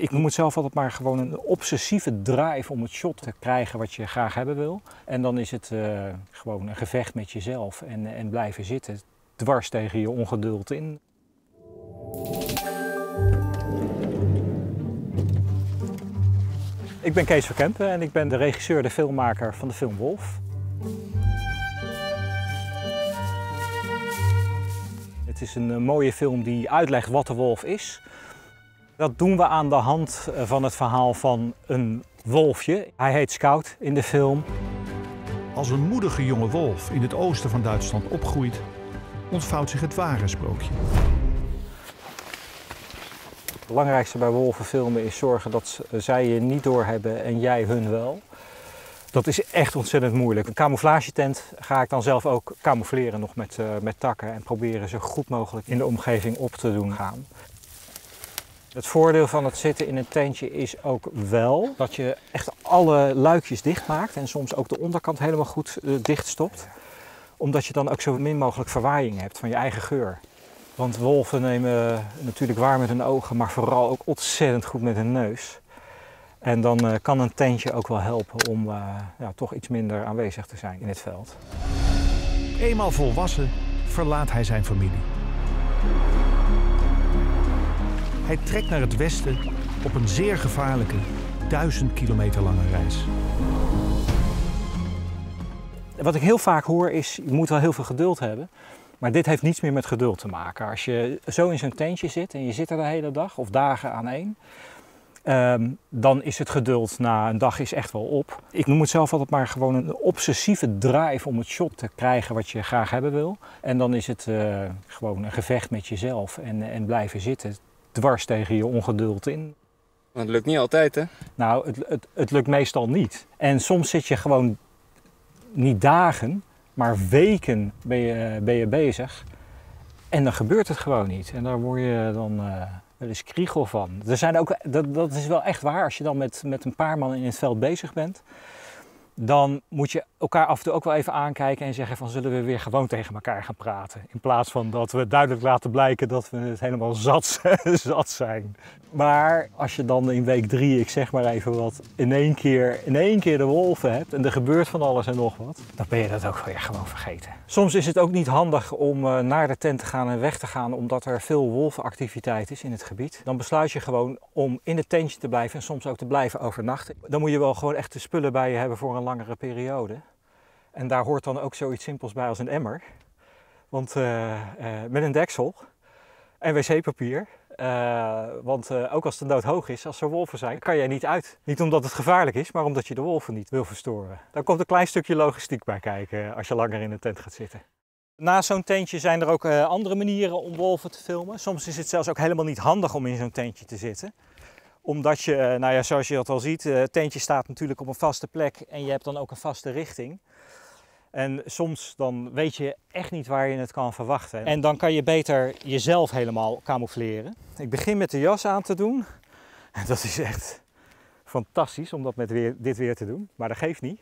Ik noem het zelf altijd maar gewoon een obsessieve drive om het shot te krijgen wat je graag hebben wil. En dan is het uh, gewoon een gevecht met jezelf en, en blijven zitten, dwars tegen je ongeduld in. Ik ben Kees Verkempen en ik ben de regisseur, de filmmaker van de film Wolf. Het is een mooie film die uitlegt wat de wolf is. Dat doen we aan de hand eh, van het verhaal van een wolfje. Hij heet Scout in de film. Als een moedige jonge wolf in het oosten van Duitsland opgroeit, ontvouwt zich het ware sprookje. Het belangrijkste bij wolven filmen is zorgen dat zij je niet doorhebben en jij hun wel. Dat is echt ontzettend moeilijk. Een camouflagetent ga ik dan zelf ook camoufleren nog met, uh, met takken en proberen zo goed mogelijk in de omgeving op te doen gaan. Het voordeel van het zitten in een tentje is ook wel dat je echt alle luikjes dicht maakt en soms ook de onderkant helemaal goed uh, dicht stopt. Omdat je dan ook zo min mogelijk verwaaiing hebt van je eigen geur. Want wolven nemen natuurlijk waar met hun ogen, maar vooral ook ontzettend goed met hun neus. En dan uh, kan een tentje ook wel helpen om ja, toch iets minder aanwezig te zijn in het veld. Eenmaal volwassen verlaat hij zijn familie. Hij trekt naar het westen op een zeer gevaarlijke, duizend kilometer lange reis. Wat ik heel vaak hoor is, je moet wel heel veel geduld hebben. Maar dit heeft niets meer met geduld te maken. Als je zo in zo'n tentje zit en je zit er de hele dag of dagen aan één, um, dan is het geduld na een dag is echt wel op. Ik noem het zelf altijd maar gewoon een obsessieve drive om het shot te krijgen wat je graag hebben wil. En dan is het uh, gewoon een gevecht met jezelf en, en blijven zitten dwars tegen je ongeduld in. Want het lukt niet altijd, hè? Nou, het, het, het lukt meestal niet. En soms zit je gewoon niet dagen, maar weken ben je, ben je bezig. En dan gebeurt het gewoon niet. En daar word je dan uh, wel eens kriegel van. Er zijn ook, dat, dat is wel echt waar als je dan met, met een paar man in het veld bezig bent dan moet je elkaar af en toe ook wel even aankijken en zeggen van zullen we weer gewoon tegen elkaar gaan praten. In plaats van dat we duidelijk laten blijken dat we het helemaal zat, zat zijn. Maar als je dan in week drie, ik zeg maar even wat, in één, keer, in één keer de wolven hebt en er gebeurt van alles en nog wat, dan ben je dat ook weer gewoon vergeten. Soms is het ook niet handig om eh, naar de tent te gaan en weg te gaan omdat er veel wolvenactiviteit is in het gebied. Dan besluit je gewoon om in het tentje te blijven en soms ook te blijven overnachten. Dan moet je wel gewoon echt de spullen bij je hebben voor een langere periode. En daar hoort dan ook zoiets simpels bij als een emmer. Want uh, uh, met een deksel en wc-papier. Uh, want ook als de nood hoog is, als er wolven zijn, kan jij niet uit. Niet omdat het gevaarlijk is, maar omdat je de wolven niet wil verstoren. Daar komt een klein stukje logistiek bij kijken als je langer in een tent gaat zitten. Naast zo'n tentje zijn er ook andere manieren om wolven te filmen. Soms is het zelfs ook helemaal niet handig om in zo'n tentje te zitten omdat je, eh, nou ja, zoals je dat al ziet, eh, het tentje staat natuurlijk op een vaste plek en je hebt dan ook een vaste richting. En soms dan weet je echt niet waar je het kan verwachten. En dan kan je beter jezelf helemaal camoufleren. Ik begin met de jas aan te doen. En dat is echt fantastisch om dat met weer, dit weer te doen. Maar dat geeft niet.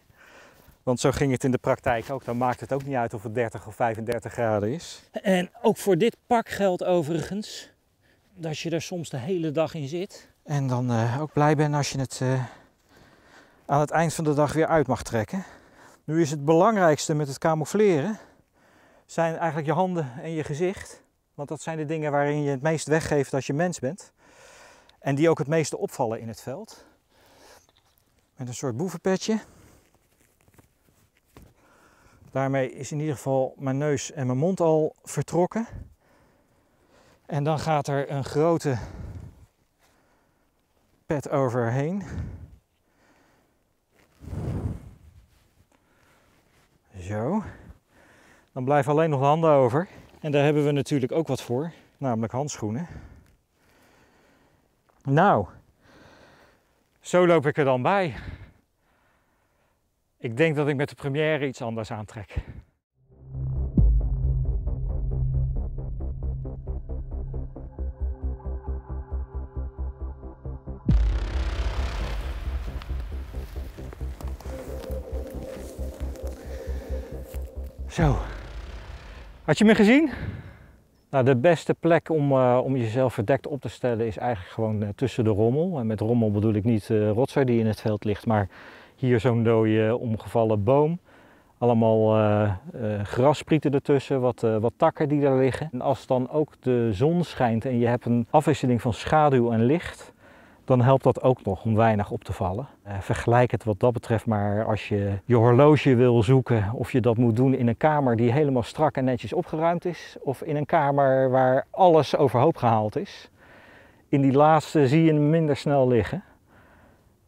Want zo ging het in de praktijk ook. Dan maakt het ook niet uit of het 30 of 35 graden is. En ook voor dit pak geldt overigens dat je er soms de hele dag in zit. En dan uh, ook blij ben als je het uh, aan het eind van de dag weer uit mag trekken. Nu is het belangrijkste met het camoufleren zijn eigenlijk je handen en je gezicht. Want dat zijn de dingen waarin je het meest weggeeft als je mens bent. En die ook het meeste opvallen in het veld. Met een soort boevenpetje. Daarmee is in ieder geval mijn neus en mijn mond al vertrokken. En dan gaat er een grote pet overheen. Zo. Dan blijven alleen nog de handen over. En daar hebben we natuurlijk ook wat voor, namelijk handschoenen. Nou, zo loop ik er dan bij. Ik denk dat ik met de première iets anders aantrek. Zo. Had je me gezien? Nou, de beste plek om, uh, om jezelf verdekt op te stellen is eigenlijk gewoon uh, tussen de rommel. En met rommel bedoel ik niet uh, rotzooi die in het veld ligt, maar hier zo'n dode omgevallen boom. Allemaal grassprieten ertussen, wat, wat takken die daar liggen. En als dan ook de zon schijnt en je hebt een afwisseling van schaduw en licht, dan helpt dat ook nog om weinig op te vallen. Uh, vergelijk het wat dat betreft maar als je je horloge wil zoeken of je dat moet doen in een kamer die helemaal strak en netjes opgeruimd is of in een kamer waar alles overhoop gehaald is. In die laatste zie je hem minder snel liggen.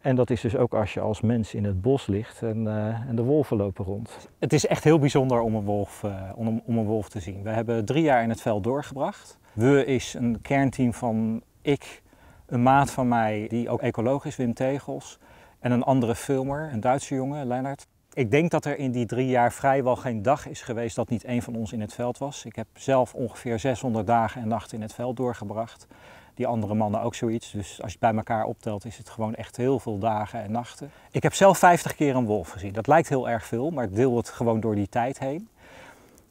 En dat is dus ook als je als mens in het bos ligt en, uh, en de wolven lopen rond. Het is echt heel bijzonder om een, wolf, uh, om, om een wolf te zien. We hebben drie jaar in het veld doorgebracht. We is een kernteam van ik, een maat van mij die ook ecoloog is, Wim Tegels. En een andere filmer, een Duitse jongen, Lennart. Ik denk dat er in die drie jaar vrijwel geen dag is geweest dat niet één van ons in het veld was. Ik heb zelf ongeveer 600 dagen en nachten in het veld doorgebracht. Die andere mannen ook zoiets. Dus als je bij elkaar optelt, is het gewoon echt heel veel dagen en nachten. Ik heb zelf 50 keer een wolf gezien. Dat lijkt heel erg veel, maar ik deel het gewoon door die tijd heen.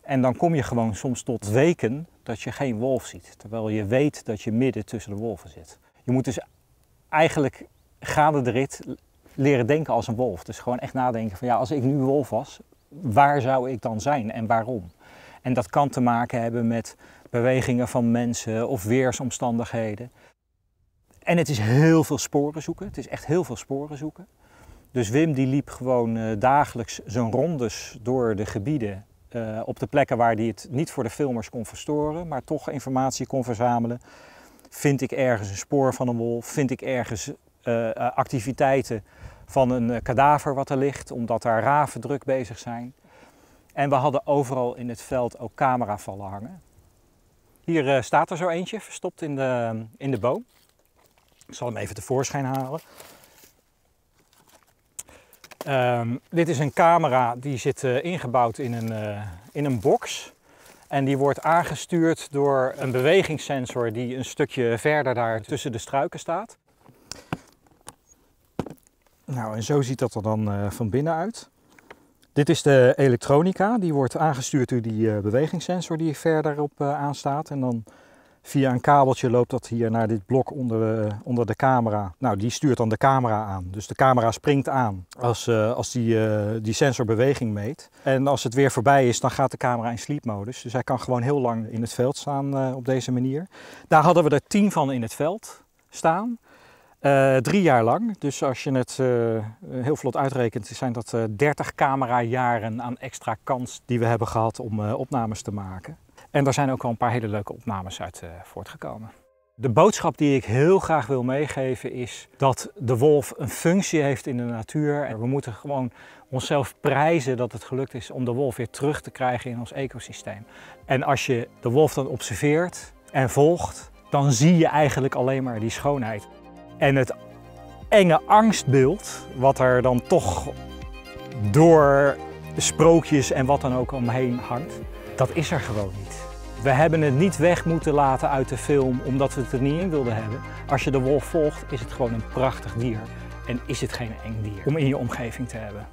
En dan kom je gewoon soms tot weken dat je geen wolf ziet. Terwijl je weet dat je midden tussen de wolven zit. Je moet dus eigenlijk gaande de rit leren denken als een wolf. Dus gewoon echt nadenken van ja, als ik nu wolf was, waar zou ik dan zijn en waarom? En dat kan te maken hebben met bewegingen van mensen of weersomstandigheden. En het is heel veel sporen zoeken. Het is echt heel veel sporen zoeken. Dus Wim die liep gewoon uh, dagelijks zo'n rondes door de gebieden uh, op de plekken waar hij het niet voor de filmers kon verstoren, maar toch informatie kon verzamelen. Vind ik ergens een spoor van een wolf? Vind ik ergens uh, activiteiten van een uh, kadaver wat er ligt, omdat daar raven druk bezig zijn? En we hadden overal in het veld ook cameravallen hangen. Hier staat er zo eentje, verstopt in de, in de boom. Ik zal hem even tevoorschijn halen. Um, dit is een camera die zit ingebouwd in een, in een box. En die wordt aangestuurd door een bewegingssensor die een stukje verder daar tussen de struiken staat. Nou, en zo ziet dat er dan uh, van binnen uit. Dit is de elektronica, die wordt aangestuurd door die bewegingssensor die verderop aanstaat. En dan Via een kabeltje loopt dat hier naar dit blok onder de, onder de camera. Nou, die stuurt dan de camera aan. Dus de camera springt aan als, uh, als die, uh, die sensor beweging meet. En als het weer voorbij is, dan gaat de camera in sleepmodus. Dus hij kan gewoon heel lang in het veld staan op deze manier. Daar hadden we er tien van in het veld staan. drie jaar lang. Dus als je het heel vlot uitrekent, zijn dat 30 camerajaren aan extra kans die we hebben gehad om opnames te maken. En daar zijn ook al een paar hele leuke opnames uit uh, voortgekomen. De boodschap die ik heel graag wil meegeven is dat de wolf een functie heeft in de natuur. En we moeten gewoon onszelf prijzen dat het gelukt is om de wolf weer terug te krijgen in ons ecosysteem. En als je de wolf dan observeert en volgt, dan zie je eigenlijk alleen maar die schoonheid. En het enge angstbeeld wat er dan toch door sprookjes en wat dan ook omheen hangt, dat is er gewoon niet. We hebben het niet weg moeten laten uit de film omdat we het er niet in wilden hebben. Als je de wolf volgt is het gewoon een prachtig dier. En is het geen eng dier om in je omgeving te hebben.